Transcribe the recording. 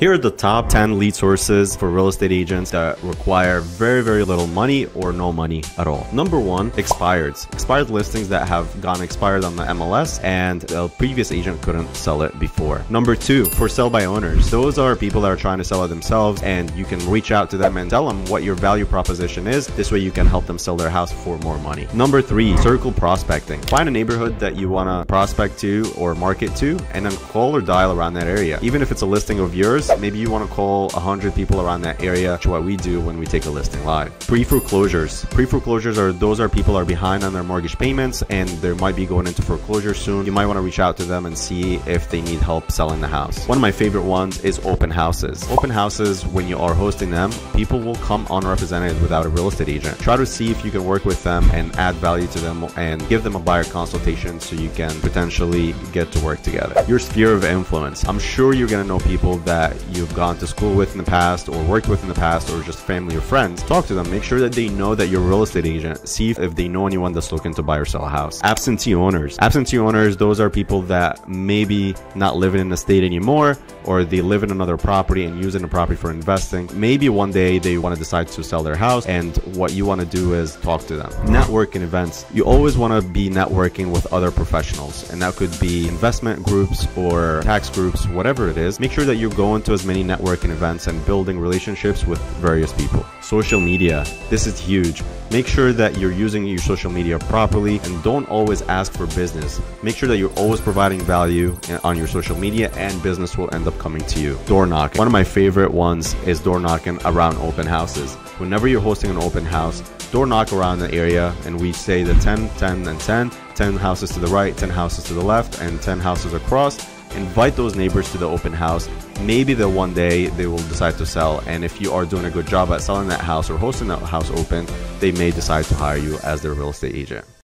Here are the top 10 lead sources for real estate agents that require very, very little money or no money at all. Number one, expireds. Expired listings that have gone expired on the MLS and a previous agent couldn't sell it before. Number two, for sell by owners. Those are people that are trying to sell it themselves and you can reach out to them and tell them what your value proposition is. This way you can help them sell their house for more money. Number three, circle prospecting. Find a neighborhood that you want to prospect to or market to and then call or dial around that area. Even if it's a listing of yours, maybe you want to call 100 people around that area, to what we do when we take a listing live. Pre-foreclosures. Pre-foreclosures are those are people are behind on their mortgage payments and they might be going into foreclosure soon. You might want to reach out to them and see if they need help selling the house. One of my favorite ones is open houses. Open houses, when you are hosting them, people will come unrepresented without a real estate agent. Try to see if you can work with them and add value to them and give them a buyer consultation so you can potentially get to work together. Your sphere of influence. I'm sure you're going to know people that you've gone to school with in the past or worked with in the past or just family or friends, talk to them. Make sure that they know that you're a real estate agent. See if they know anyone that's looking to buy or sell a house. Absentee owners. Absentee owners, those are people that maybe not living in the state anymore or they live in another property and using the property for investing. Maybe one day they want to decide to sell their house and what you want to do is talk to them. Networking events. You always want to be networking with other professionals and that could be investment groups or tax groups, whatever it is. Make sure that you're going to as many networking events and building relationships with various people. Social media. This is huge. Make sure that you're using your social media properly and don't always ask for business. Make sure that you're always providing value on your social media and business will end up coming to you. Door knocking. One of my favorite ones is door knocking around open houses. Whenever you're hosting an open house, door knock around the area and we say the 10, 10, and 10, 10 houses to the right, 10 houses to the left, and 10 houses across invite those neighbors to the open house. Maybe the one day they will decide to sell. And if you are doing a good job at selling that house or hosting that house open they may decide to hire you as their real estate agent